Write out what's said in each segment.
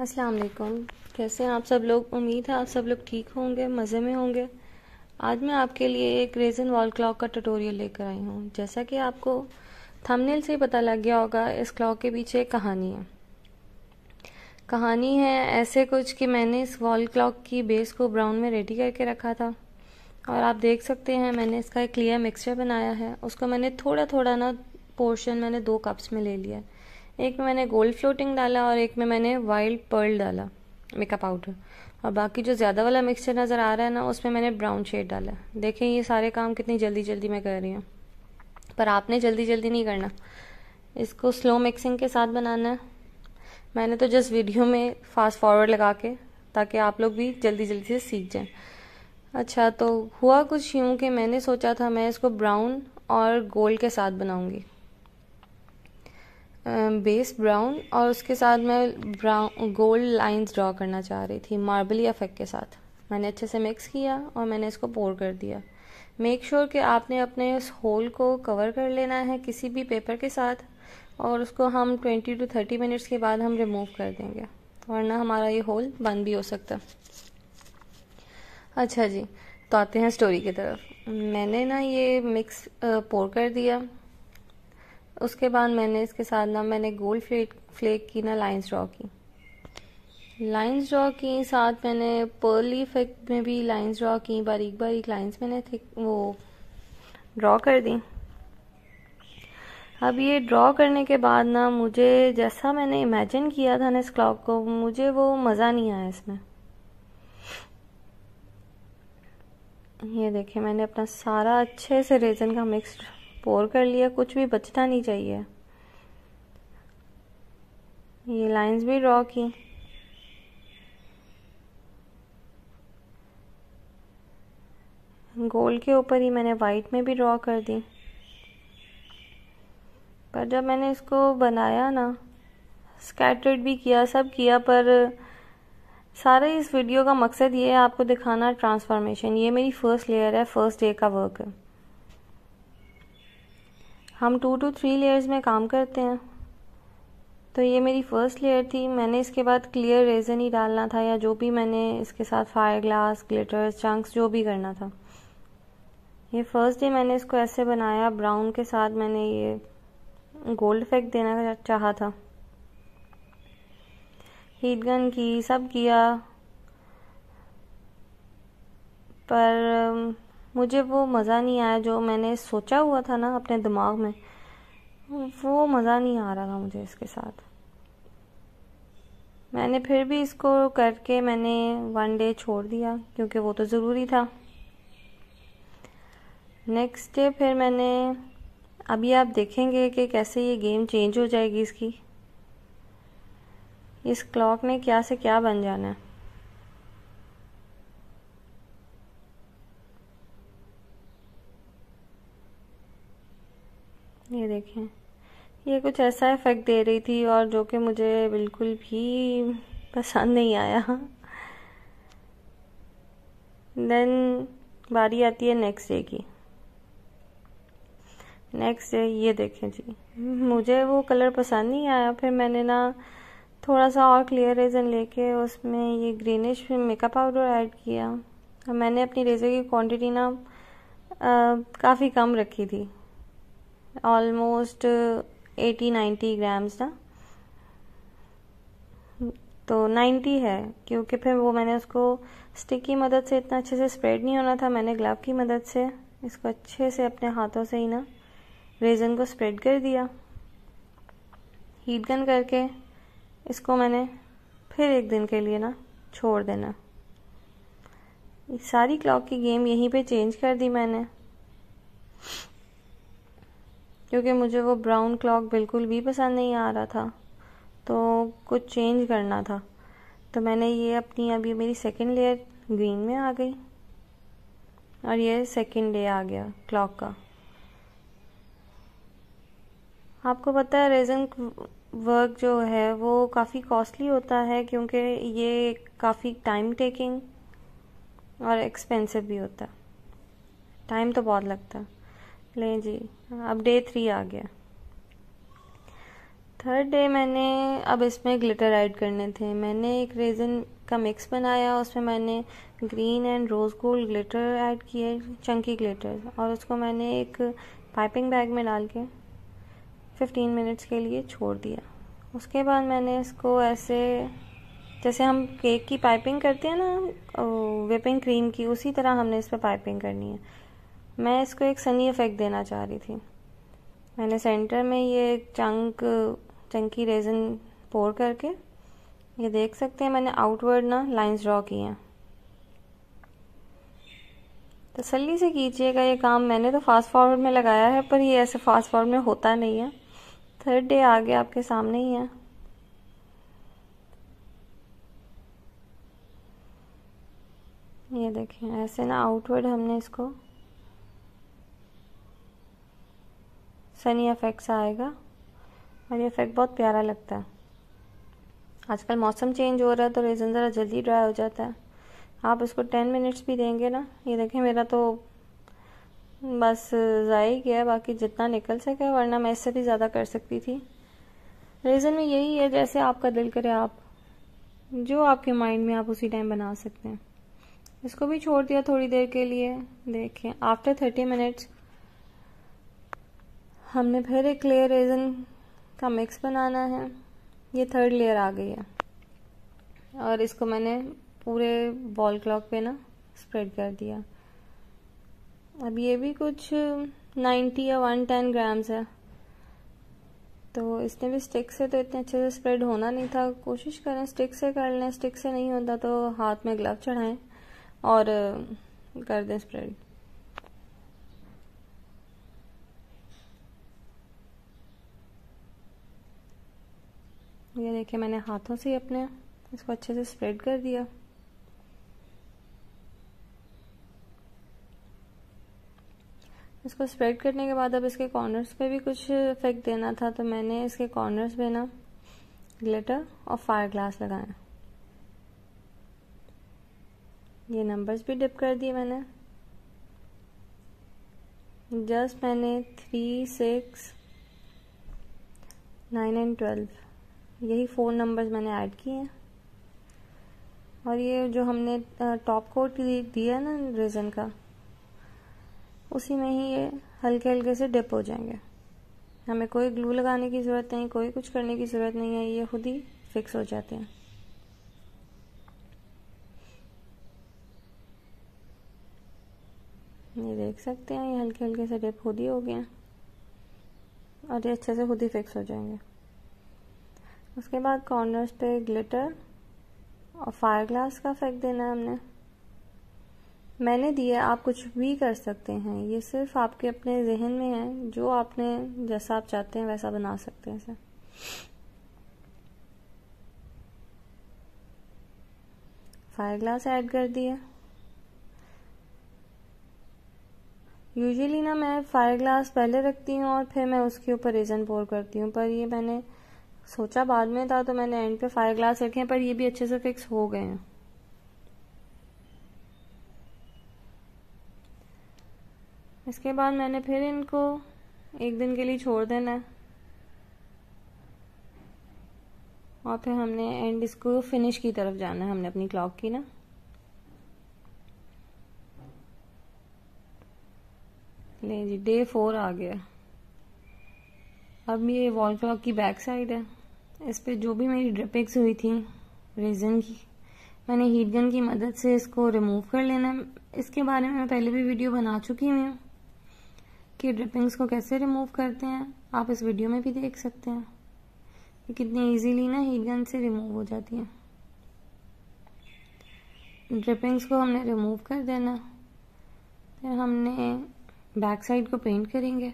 अस्सलाम वालेकुम कैसे हैं आप सब लोग? उम्मीद है आप सब लोग ठीक होंगे, मज़े में होंगे। आज मैं आपके लिए एक रेजन वॉल क्लॉक का ट्यूटोरियल लेकर आई हूँ। जैसा कि आपको थंबनेल से ही पता लग गया होगा, इस क्लॉक के पीछे एक कहानी है। कहानी है ऐसे कुछ कि मैंने इस वॉल क्लॉक की बेस को ब्राउन में रेडी करके रखा था। और आप देख सकते हैं, मैंने इसका एक क्लियर मिक्सचर बनाया है। उसको मैंने थोड़ा थोड़ा ना पोर्शन मैंने दो कप्स में ले लिया एक में मैंने गोल्ड फ्लोटिंग डाला और एक में मैंने वाइल्ड पर्ल डाला मेकअप पाउडर और बाकी जो ज़्यादा वाला मिक्सचर नज़र आ रहा है ना, उसमें मैंने ब्राउन शेड डाला. देखें ये सारे काम कितनी जल्दी जल्दी मैं कर रही हूँ. पर आपने जल्दी जल्दी नहीं करना. इसको स्लो मिक्सिंग के साथ बनाना है. मैंने तो जस्ट वीडियो में फास्ट फॉरवर्ड लगा के, ताकि आप लोग भी जल्दी जल्दी से सीख जाएँ. अच्छा तो हुआ कुछ यूँ कि मैंने सोचा था मैं इसको ब्राउन और गोल्ड के साथ बनाऊँगी. बेस ब्राउन और उसके साथ मैं ब्राउन गोल्ड लाइंस ड्रॉ करना चाह रही थी मार्बली इफ़ेक्ट के साथ। मैंने अच्छे से मिक्स किया और मैंने इसको पोर कर दिया। मेक श्योर sure कि आपने अपने उस होल को कवर कर लेना है किसी भी पेपर के साथ और उसको हम 20 टू 30 मिनट्स के बाद हम रिमूव कर देंगे, वरना हमारा ये होल बंद भी हो सकता। अच्छा जी तो आते हैं स्टोरी की तरफ़। मैंने ना ये मिक्स पोर कर दिया। उसके बाद मैंने इसके साथ ना मैंने गोल्ड फ्लेक फ्लेक की ना लाइंस ड्रॉ की। लाइंस ड्रॉ की साथ मैंने पर्ली इफ़ेक्ट में भी लाइंस ड्रॉ की, बारीक बारीक लाइंस मैंने वो ड्रॉ कर दी। अब ये ड्रॉ करने के बाद ना मुझे जैसा मैंने इमेजिन किया था ना इस क्लॉक को, मुझे वो मज़ा नहीं आया इसमें। ये देखिए मैंने अपना सारा अच्छे से रेजन का मिक्स पोर कर लिया, कुछ भी बचना नहीं चाहिए। ये लाइंस भी ड्रॉ की। गोल्ड के ऊपर ही मैंने वाइट में भी ड्रॉ कर दी। पर जब मैंने इसको बनाया ना स्कैटर्ड भी किया, सब किया, पर सारे इस वीडियो का मकसद ये है आपको दिखाना ट्रांसफॉर्मेशन ये मेरी फ़र्स्ट लेयर है फ़र्स्ट डे का वर्क है हम टू टू थ्री लेयर्स में काम करते हैं। तो ये मेरी फ़र्स्ट लेयर थी। मैंने इसके बाद क्लियर रेजन ही डालना था या जो भी मैंने इसके साथ फायर ग्लास ग्लिटर्स चंक्स जो भी करना था। ये फ़र्स्ट डे मैंने इसको ऐसे बनाया। ब्राउन के साथ मैंने ये गोल्ड इफ़ेक्ट देना चाहा था। हीट गन की, सब किया। पर मुझे वो मज़ा नहीं आया जो मैंने सोचा हुआ था ना अपने दिमाग में, वो मज़ा नहीं आ रहा था मुझे इसके साथ। मैंने फिर भी इसको करके मैंने वन डे छोड़ दिया, क्योंकि वो तो ज़रूरी था। नेक्स्ट डे फिर मैंने, अभी आप देखेंगे कि कैसे ये गेम चेंज हो जाएगी इसकी। इस क्लॉक ने क्या से क्या बन जाना है ये देखें ये कुछ ऐसा इफ़ेक्ट दे रही थी और जो कि मुझे बिल्कुल भी पसंद नहीं आया। देन बारी आती है नेक्स्ट डे की। नेक्स्ट डे ये देखें जी। मुझे वो कलर पसंद नहीं आया। फिर मैंने ना थोड़ा सा और क्लियर रेजन लेके उसमें ये ग्रीनिश मेकअप पाउडर ऐड किया। मैंने अपनी रेजर की क्वांटिटी ना काफ़ी कम रखी थी। ऑलमोस्ट एटी नाइन्टी ग्राम्स ना तो नाइन्टी है, क्योंकि फिर वो मैंने उसको स्टिक की मदद से इतना अच्छे से स्प्रेड नहीं होना था, मैंने ग्लव की मदद से इसको अच्छे से अपने हाथों से ही ना रेजन को स्प्रेड कर दिया। हीट गन करके इसको मैंने फिर एक दिन के लिए ना छोड़ देना। सारी क्लॉक की गेम यहीं पे चेंज कर दी मैंने। क्योंकि मुझे वो ब्राउन क्लॉक बिल्कुल भी पसंद नहीं आ रहा था तो कुछ चेंज करना था। तो मैंने ये अपनी, अभी मेरी सेकंड लेयर ग्रीन में आ गई। और ये सेकंड डे आ गया क्लॉक का। आपको पता है रेजन वर्क जो है, वो काफ़ी कॉस्टली होता है क्योंकि ये काफ़ी टाइम टेकिंग और एक्सपेंसिव भी होता है। टाइम तो बहुत लगता है। लें जी, अब डे थ्री आ गया। थर्ड डे मैंने, अब इसमें ग्लिटर ऐड करने थे। मैंने एक रेज़न का मिक्स बनाया, उसमें मैंने green and rose gold glitter add किए चंकी ग्लिटर और उसको मैंने एक पाइपिंग बैग में डाल के 15 मिनट्स के लिए छोड़ दिया। उसके बाद मैंने इसको ऐसे, जैसे हम केक की पाइपिंग करते हैं ना विपिंग क्रीम की, उसी तरह हमने इस पर पाइपिंग करनी है। मैं इसको एक सनी इफ़ेक्ट देना चाह रही थी। मैंने सेंटर में ये चंक चंकी रेजन पोर करके, ये देख सकते हैं, मैंने आउटवर्ड ना लाइंस ड्रॉ किए हैं। तसल्ली से कीजिएगा ये काम, मैंने तो फास्ट फॉरवर्ड में लगाया है, पर ये ऐसे फास्ट फॉरवर्ड में होता नहीं है। थर्ड डे आगे आपके सामने ही है। ये देखें, ऐसे ना आउटवर्ड हमने इसको सनी इफेक्ट्स आएगा। और ये इफ़ेक्ट बहुत प्यारा लगता है। आजकल मौसम चेंज हो रहा है तो रेज़न ज़रा जल्दी ड्राई हो जाता है। आप इसको टेन मिनट्स भी देंगे ना, ये देखें मेरा तो बस ज़ाया गया बाकी जितना निकल सके, वरना मैं इससे भी ज़्यादा कर सकती थी। रीज़न में यही है, जैसे आपका दिल करे आप, जो आपके माइंड में आप उसी टाइम बना सकते हैं। इसको भी छोड़ दिया थोड़ी देर के लिए। देखें आफ्टर थर्टी मिनट्स हमने फिर एक लेयर रेजन का मिक्स बनाना है। ये थर्ड लेयर आ गई है। और इसको मैंने पूरे बॉल क्लॉक पे ना स्प्रेड कर दिया। अब ये भी कुछ 90 या 110 ग्राम्स है। तो इसने भी स्टिक से तो इतने अच्छे से स्प्रेड होना नहीं था। कोशिश करें स्टिक से कर लें। स्टिक से नहीं होता तो हाथ में ग्लव चढ़ाएँ और कर दें स्प्रेड देखिए मैंने हाथों से अपने इसको अच्छे से स्प्रेड कर दिया। इसको स्प्रेड करने के बाद अब इसके कॉर्नर्स पे भी कुछ इफ़ेक्ट देना था तो मैंने इसके कॉर्नर्स पे ना ग्लिटर और फायर ग्लास लगाया। ये नंबर्स भी डिप कर दिए मैंने। जस्ट मैंने three six nine and twelve यही फोर नंबर्स मैंने ऐड किए हैं। और ये जो हमने टॉप कोट दिया ना रेजन का, उसी में ही ये हल्के हल्के से डिप हो जाएँगे। हमें कोई ग्लू लगाने की ज़रूरत नहीं, कोई कुछ करने की ज़रूरत नहीं है, ये खुद ही फिक्स हो जाते हैं। ये देख सकते हैं, ये हल्के हल्के से डिप खुद ही हो गए और ये अच्छे से खुद ही फिक्स हो जाएँगे। उसके बाद कॉर्नर्स पे ग्लिटर और फायर ग्लास का फेंक देना है हमने। मैंने दिया आप कुछ भी कर सकते हैं। ये सिर्फ़ आपके अपने जहन में है। जो आपने, जैसा आप चाहते हैं, वैसा बना सकते हैं फायर ग्लास ऐड कर दिया। यूजुअली ना मैं फायर ग्लास पहले रखती हूँ और फिर मैं उसके ऊपर रेजन पोर करती हूँ। पर ये मैंने सोचा बाद में था तो मैंने एंड पे फायर ग्लास रखे हैं, पर ये भी अच्छे से फिक्स हो गए हैं। इसके बाद मैंने फिर इनको एक दिन के लिए छोड़ देना और फिर हमने एंड इसको फिनिश की तरफ़ जाना है, हमने अपनी क्लॉक की ना। ले जी डे फोर आ गया। अब ये वॉल क्लॉक की बैक साइड है। इस पर जो भी मेरी ड्रिपिक्स हुई थी रेजन की, मैंने हीट गन की मदद से इसको रिमूव कर लेना इसके बारे में मैं पहले भी वीडियो बना चुकी हूँ कि ड्रिपिंग्स को कैसे रिमूव करते हैं। आप इस वीडियो में भी देख सकते हैं कि कितनी इजीली ना हीट गन से रिमूव हो जाती है। ड्रिपिंग्स को हमने रिमूव कर देना। फिर हमने बैक साइड को पेंट करेंगे।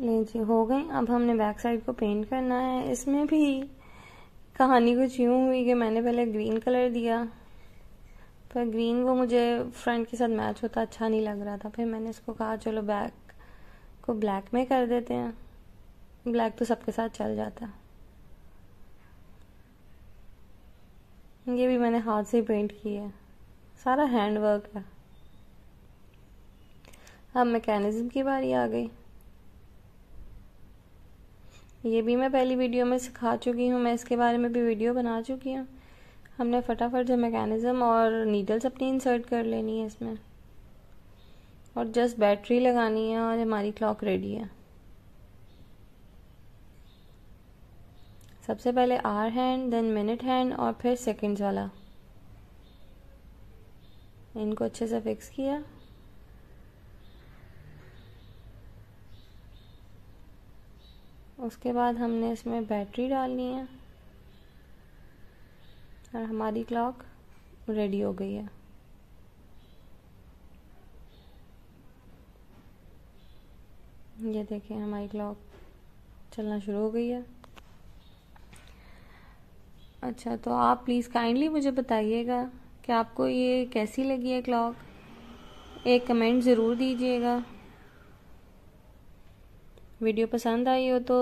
ले जी हो गई। अब हमने बैक साइड को पेंट करना है। इसमें भी कहानी कुछ यूँ हुई कि मैंने पहले ग्रीन कलर दिया। पर ग्रीन वो मुझे फ्रंट के साथ मैच होता अच्छा नहीं लग रहा था। फिर मैंने इसको कहा, चलो बैक को ब्लैक में कर देते हैं। ब्लैक तो सबके साथ चल जाता। है ये भी मैंने हाथ से ही पेंट किया है। सारा हैंड वर्क है। अब मैकेनिज्म की बारी आ गई। ये भी मैं पहली वीडियो में सिखा चुकी हूँ, मैं इसके बारे में भी वीडियो बना चुकी हूँ। हमने फटाफट जो मैकेनिज़्म और नीडल्स अपनी इंसर्ट कर लेनी है इसमें। और जस्ट बैटरी लगानी है और हमारी क्लॉक रेडी है। सबसे पहले hour hand then minute hand और फिर सेकंड्स वाला। इनको अच्छे से फिक्स किया। उसके बाद हमने इसमें बैटरी डालनी है। और हमारी क्लॉक रेडी हो गई है। ये देखें हमारी क्लॉक चलना शुरू हो गई है। अच्छा तो आप प्लीज़ काइंडली मुझे बताइएगा कि आपको ये कैसी लगी है क्लॉक? एक कमेंट ज़रूर दीजिएगा। वीडियो पसंद आई हो तो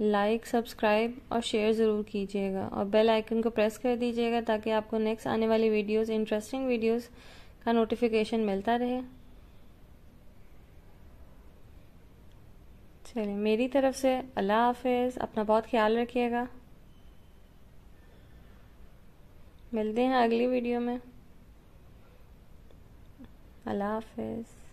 लाइक, सब्सक्राइब और शेयर ज़रूर कीजिएगा। और बेल आइकन को प्रेस कर दीजिएगा ताकि आपको नेक्स्ट आने वाली वीडियोस इंटरेस्टिंग वीडियोस का नोटिफिकेशन मिलता रहे। चलिए, मेरी तरफ़ से अल्लाह हाफिज़। अपना बहुत ख्याल रखिएगा। मिलते हैं अगली वीडियो में। अल्लाह हाफिज़।